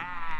Ah.